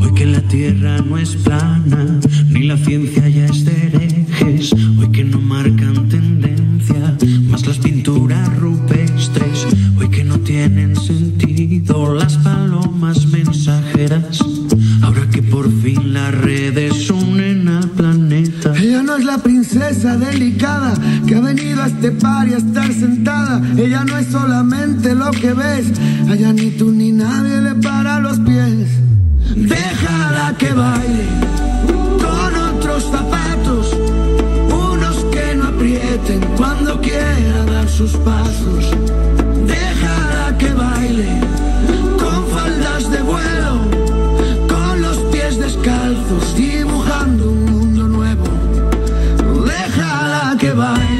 Hoy que la tierra no es plana, ni la ciencia ya es de herejes. Hoy que no marcan tendencia, más las pinturas rupestres. Hoy que no tienen sentido las palomas mensajeras. Ahora que por fin las redes unen al planeta. Ella no es la princesa delicada que ha venido a este par y a estar sentada. Ella no es solamente lo que ves. Allá ni tú ni nadie le para los pies. Cuando quiera dar sus pasos. Déjala que baile con faldas de vuelo, con los pies descalzos, dibujando un mundo nuevo. Déjala que baile.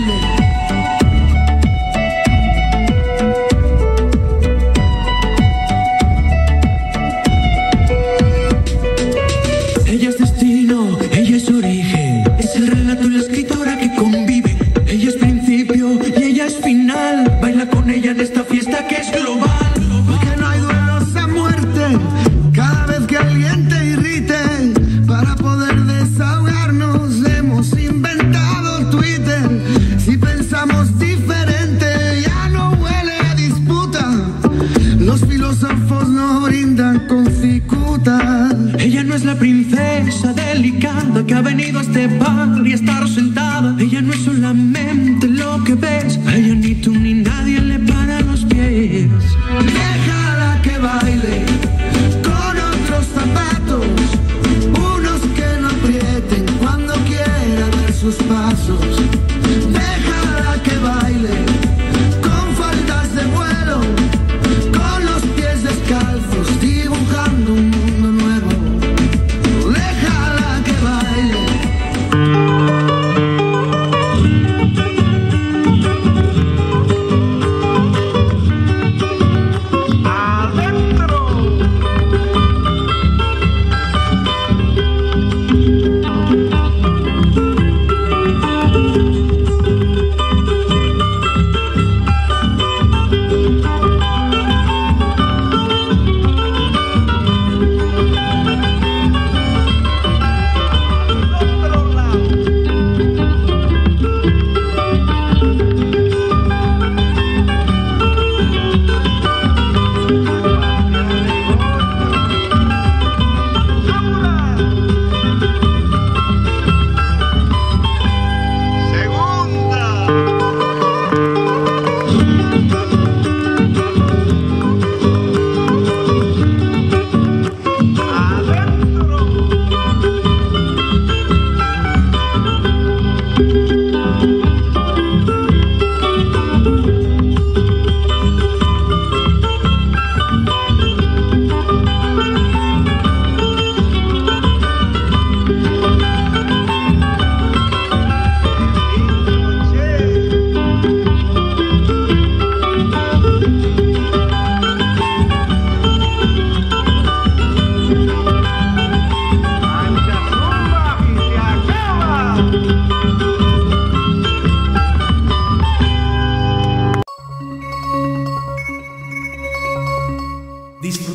No brindan con cicuta. Ella no es la princesa delicada que ha venido a este bar y a estar sentada. Ella no es solamente lo que ves. A ella ni tú ni nadie le para los pies. Déjala que baile con otros zapatos, unos que no aprieten cuando quiera dar sus pasos.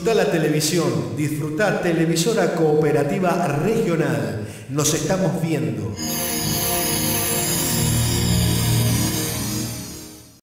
Disfruta la televisión, disfruta televisora cooperativa regional. Nos estamos viendo.